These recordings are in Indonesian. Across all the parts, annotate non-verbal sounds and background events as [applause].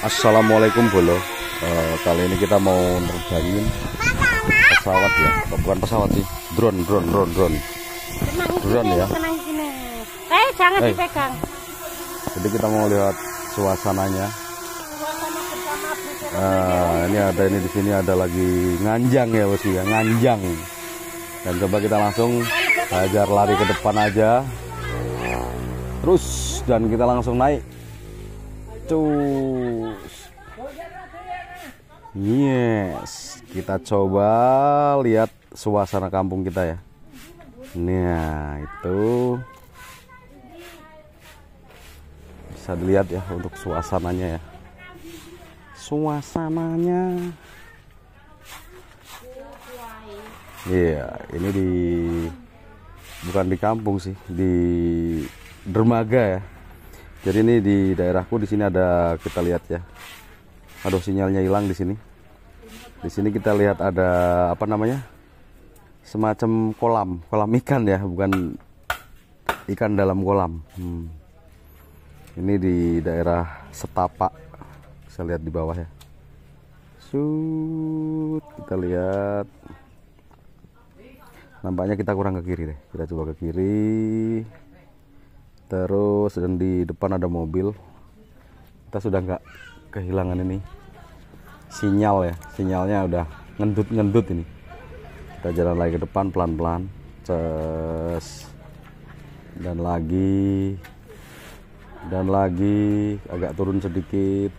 Assalamualaikum Bolo. Eh, Kali ini kita mau nerbangin pesawat ya. Oh, Bukan pesawat sih? Drone, drone, drone, drone. Drone ya? Eh, jangan Eh. dipegang. Jadi kita mau lihat suasananya. Eh, Ini ada ini di sini ada lagi nganjang ya bosku ya. Nganjang. Dan coba kita langsung Hajar lari ke depan aja. Terus Dan kita langsung naik Cus Yes, kita coba lihat suasana kampung kita ya. Nah, itu bisa dilihat ya untuk suasananya ya. Suasananya. Iya, ini di bukan di kampung sih, di dermaga ya. Jadi ini di daerahku di sini ada kita lihat ya. Aduh sinyalnya hilang di sini. Di sini kita lihat ada apa namanya? Semacam kolam, kolam ikan ya, bukan ikan dalam kolam. Hmm. Ini di daerah Setapak. Bisa lihat di bawah ya. Shoot, kita lihat. Nampaknya kita kurang ke kiri deh. Kita coba ke kiri. Terus dan di depan ada mobil. Kita sudah nggak kehilangan ini. Sinyal ya sinyalnya udah ngendut ngendut ini. Kita jalan lagi ke depan pelan pelan ces. Dan lagi dan lagi agak turun sedikit.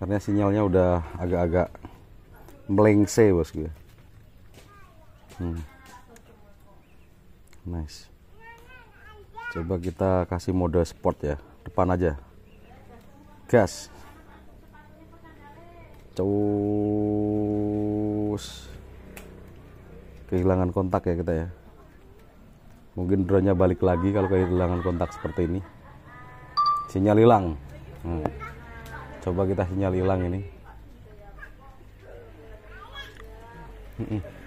Karena sinyalnya udah agak-agak melengse bosku ya. Hmm. nice coba kita kasih mode sport ya depan aja. Gas. Cus. Kehilangan kontak ya kita ya. Mungkin drone-nya balik lagi kalau kehilangan kontak seperti ini. Sinyal hilang. Hmm. coba kita sinyal hilang ini. Mm-mm.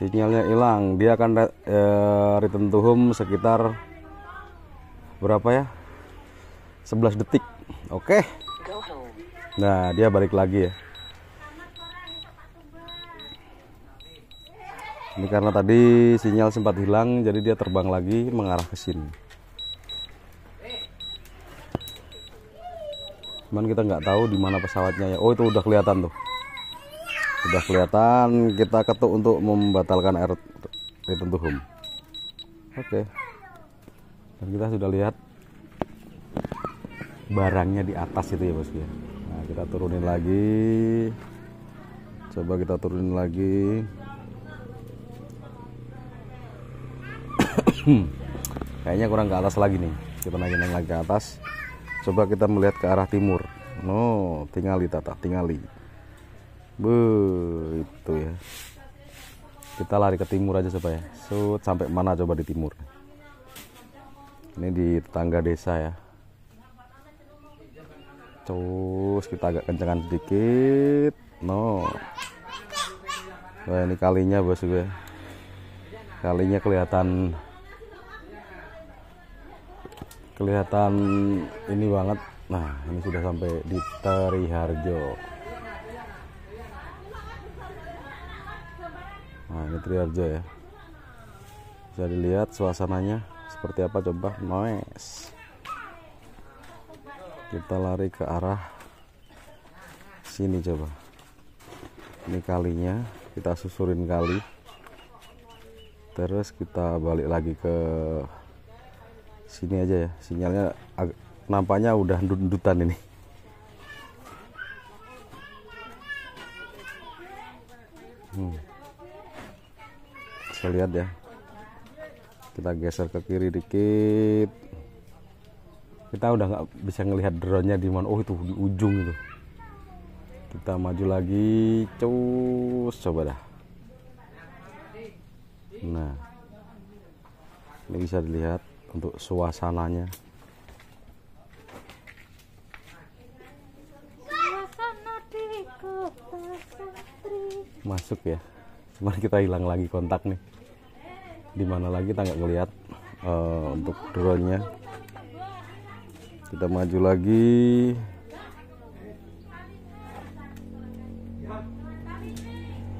Sinyalnya hilang. Dia akan eh, return to home sekitar berapa ya? 11 detik. Oke. Nah dia balik lagi ya. Ini karena tadi sinyal sempat hilang jadi dia terbang lagi mengarah ke sini. Cuman kita nggak tahu di mana pesawatnya ya. Oh itu udah kelihatan tuh sudah kelihatan kita ketuk untuk membatalkan air return to home oke. Dan kita sudah lihat barangnya di atas itu ya bosku ya. Nah kita turunin lagi. Coba kita turunin lagi. [coughs] Kayaknya kurang ke atas lagi nih. Kita naikin lagi ke atas. Coba kita melihat ke arah timur. No tingali tata tingali Be, itu ya. Kita lari ke timur aja supaya. Sud sampai mana coba di timur. Ini di tetangga desa ya. Terus kita agak kencengan sedikit. No. Wah, ini kalinya bos gue. Kalinya kelihatan kelihatan ini banget. Nah, ini sudah sampai di Teriharjo. Nah ini Triarjo ya. Bisa dilihat suasananya Seperti apa coba. Nice. Kita lari ke arah Sini coba. Ini kalinya Kita susurin kali. Terus kita balik lagi ke Sini aja ya. Sinyalnya Nampaknya udah ndut-ndutan ini. Hmm bisa lihat ya. Kita geser ke kiri dikit. Kita udah nggak bisa ngelihat drone-nya di mana. Oh itu di ujung itu. Kita maju lagi. Cus coba dah. Nah ini bisa dilihat untuk suasananya. Masuk ya cuman kita hilang lagi kontak nih di mana lagi kita nggak ngelihat eh, untuk drone-nya kita maju lagi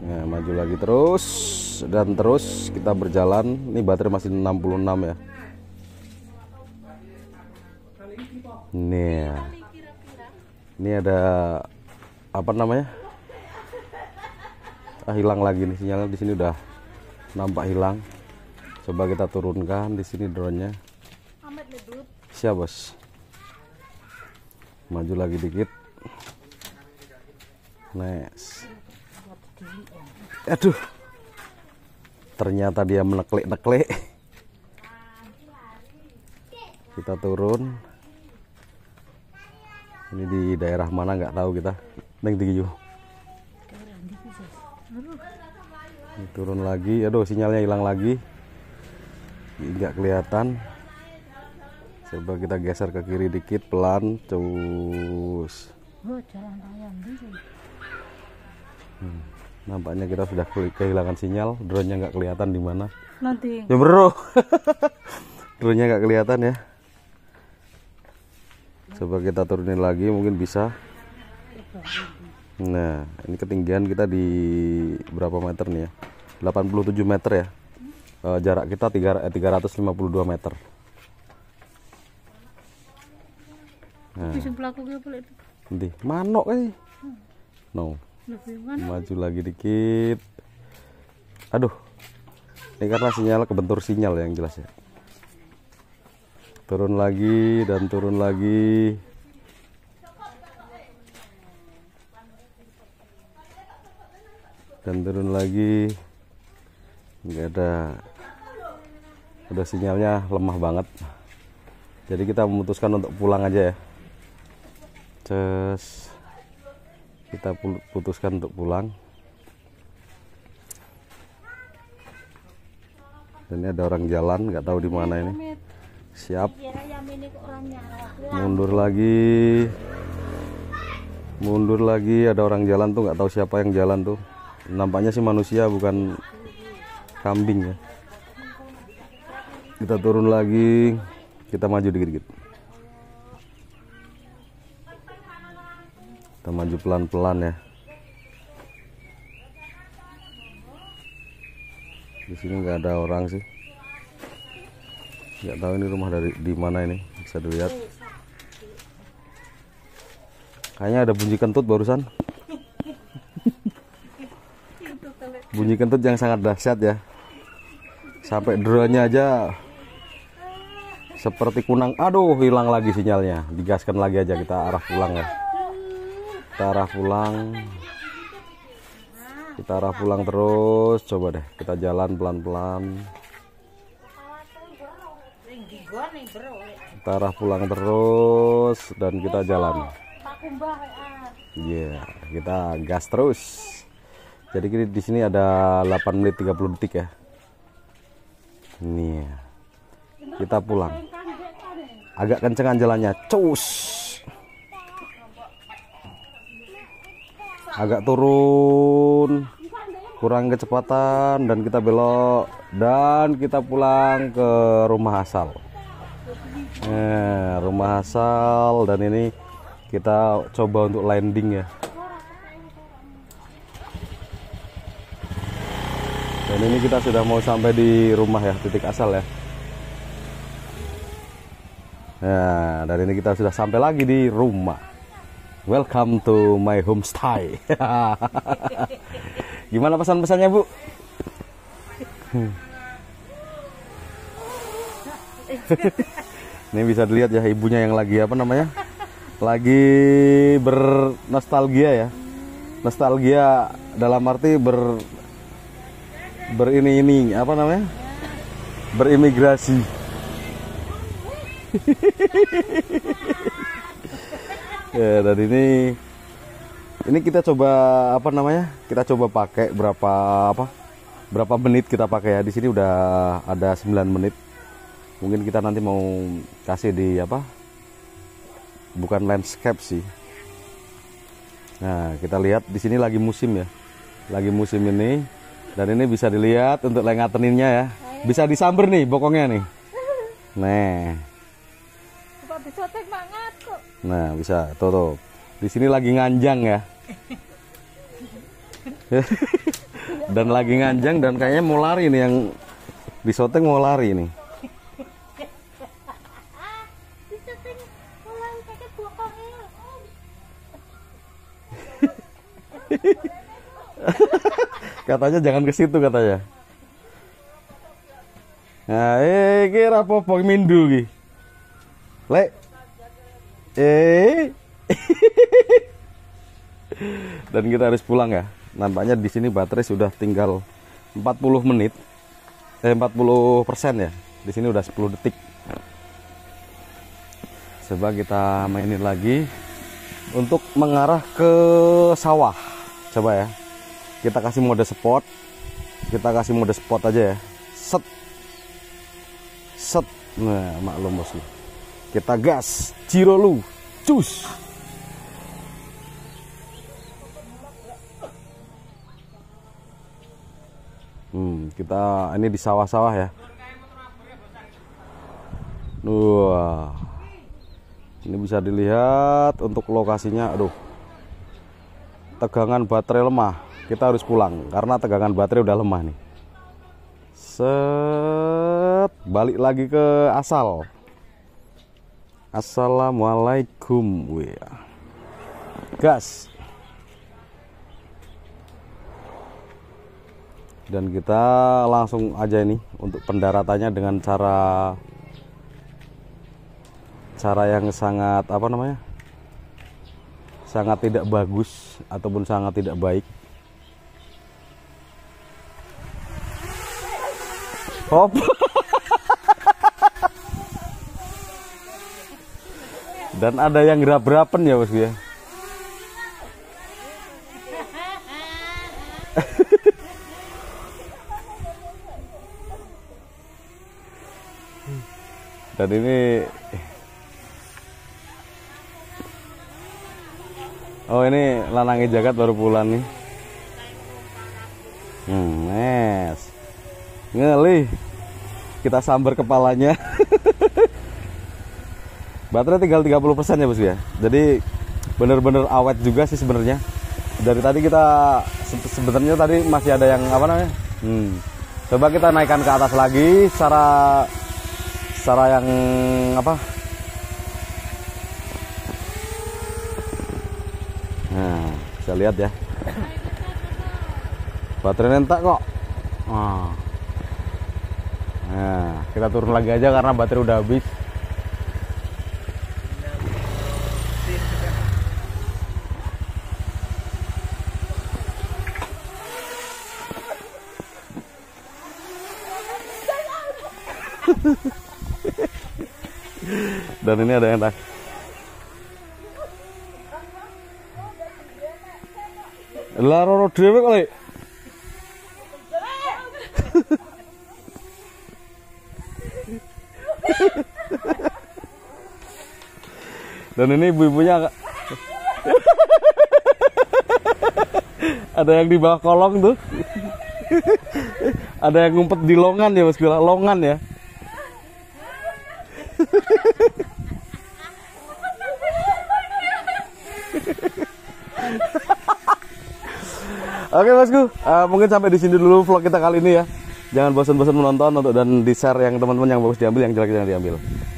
Nah, maju lagi terus dan terus kita berjalan. Ini baterai masih 66 ya. Nih. ya. Ini ada apa namanya? Ah, hilang lagi nih sinyalnya di sini udah nampak hilang. Coba kita turunkan di sini drone-nya. Siap, Bos. Maju lagi dikit. Nice. Aduh. Ternyata dia meneklik-neklik. Kita turun. Ini di daerah mana nggak tahu kita. Neng tinggi Ini turun lagi. Aduh, sinyalnya hilang lagi. Nggak kelihatan. Coba kita geser ke kiri dikit pelan, raya ndi? Nampaknya kita sudah ke- kehilangan sinyal, drone-nya nggak kelihatan di mana. Nanti. Ya bro, [laughs] drone-nya nggak kelihatan ya. Coba kita turunin lagi, mungkin bisa. Nah, ini ketinggian kita di berapa meter nih ya? 87 meter ya. Eh, jarak kita tiga- eh, 352 meter. Nah, nanti manok eh. No. Maju lagi dikit aduh ini karena sinyal kebentur sinyal yang jelas ya turun lagi dan turun lagi dan turun lagi. Nggak ada udah sinyalnya lemah banget. Jadi kita memutuskan untuk pulang aja ya. Cus kita putuskan untuk pulang. Dan ini ada orang jalan nggak tahu di mana ini. Siap. Orangnya. mundur lagi. Mundur lagi ada orang jalan tuh nggak tahu siapa yang jalan tuh nampaknya sih manusia bukan kambing ya. Kita turun lagi kita maju dikit-dikit. Kita maju pelan-pelan ya. Di sini nggak ada orang sih. Nggak tahu ini rumah dari di mana ini bisa dilihat. Kayaknya ada bunyi kentut barusan bunyi kentut yang sangat dahsyat ya. Sampai drone-nya aja seperti kunang. Aduh hilang lagi sinyalnya. Digaskan lagi aja kita arah pulang ya. Kita arah pulang. Kita arah pulang terus. Coba deh kita jalan pelan-pelan. Kita arah pulang terus dan kita jalan. Iya, kita gas terus. Jadi di sini ada 8 menit 30 detik ya. Nih. Kita pulang. Agak kencengan jalannya. Cus. Agak turun. Kurang kecepatan dan kita belok dan kita pulang ke rumah asal. Nah, rumah asal dan ini kita coba untuk landing ya. Dan ini kita sudah mau sampai di rumah ya, titik asal ya. Nah, dan ini kita sudah sampai lagi di rumah. Welcome to my homestay. [laughs] Gimana pesan-pesannya, Bu? [laughs] Ini bisa dilihat ya ibunya yang lagi apa namanya? Lagi bernostalgia ya. Nostalgia dalam arti ber berini ini apa namanya? Berimigrasi. [laughs] ya, dan ini ini kita coba apa namanya? Kita coba pakai berapa apa? Berapa menit kita pakai ya? Di sini udah ada 9 menit mungkin kita nanti mau kasih di apa bukan landscape sih nah kita lihat di sini lagi musim ya lagi musim ini dan ini bisa dilihat untuk lengateninnya ya Eh, Bisa disamber nih bokongnya nih. Nah, nah bisa tuh tuh. Di sini lagi nganjang ya. [laughs] dan lagi nganjang dan kayaknya mau lari nih yang disoteng mau lari nih. Katanya jangan ke situ katanya. Nah, eh kira apa mindu ki. Lek. Eh. [laughs] Dan kita harus pulang ya. Nampaknya di sini baterai sudah tinggal 40 menit. Eh 40 persen ya. Di sini udah 10 detik. Coba kita mainin lagi untuk mengarah ke sawah. Coba ya kita kasih mode sport kita kasih mode sport aja ya. Set. Set. Nah maklum bosku kita gas. Ciro lu. Cus. Hmm kita ini di sawah-sawah ya. Wah. Ini bisa dilihat untuk lokasinya. Aduh. Tegangan baterai lemah kita harus pulang karena tegangan baterai udah lemah nih. Set balik lagi ke asal. Assalamualaikum wih gas. Dan kita langsung aja ini untuk pendaratannya dengan cara cara yang sangat apa namanya sangat tidak bagus ataupun sangat tidak baik Hop. Dan ada yang gerab-gerapan ya bosku ya. Dan ini Oh ini lanangi jagat baru pulang nih. Ngeli. Kita sambar kepalanya. [laughs] Baterai tinggal 30% ya, Bos ya. Jadi bener-bener awet juga sih sebenarnya. Dari tadi kita se- sebenarnya tadi masih ada yang apa namanya? Hmm. Coba kita naikkan ke atas lagi secara secara yang apa? Nah, bisa lihat ya. Baterai nentak kok. Ah. Nah, kita turun lagi aja karena baterai udah habis. [laughs] Dan ini ada yang tak. Lah roro dhewe kok. Dan ini ibu-ibunya [laughs] ada yang di bawah kolong tuh. ada yang ngumpet di longan ya Mas Gula, longan ya. [laughs] Oke bosku, eh, mungkin sampai di sini dulu vlog kita kali ini ya. Jangan bosan-bosan menonton untuk dan di share yang teman-teman yang bagus diambil, yang jelek jangan diambil.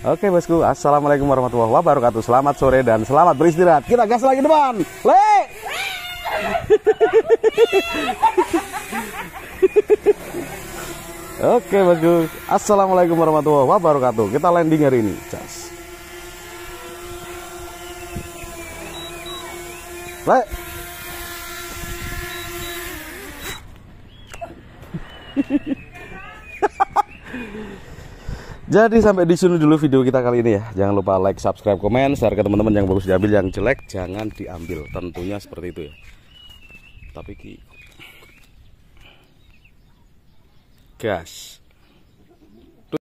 Oke bosku, assalamualaikum warahmatullahi wabarakatuh. Selamat sore dan selamat beristirahat. Kita gas lagi depan. Le. Oke bosku, assalamualaikum warahmatullahi wabarakatuh. Kita landing hari ini. Cas. Le. Jadi sampai di sini dulu video kita kali ini ya. Jangan lupa like, subscribe, komen, share ke teman-teman yang bagus diambil, yang jelek jangan diambil. Tentunya seperti itu ya. Tapi ki gas.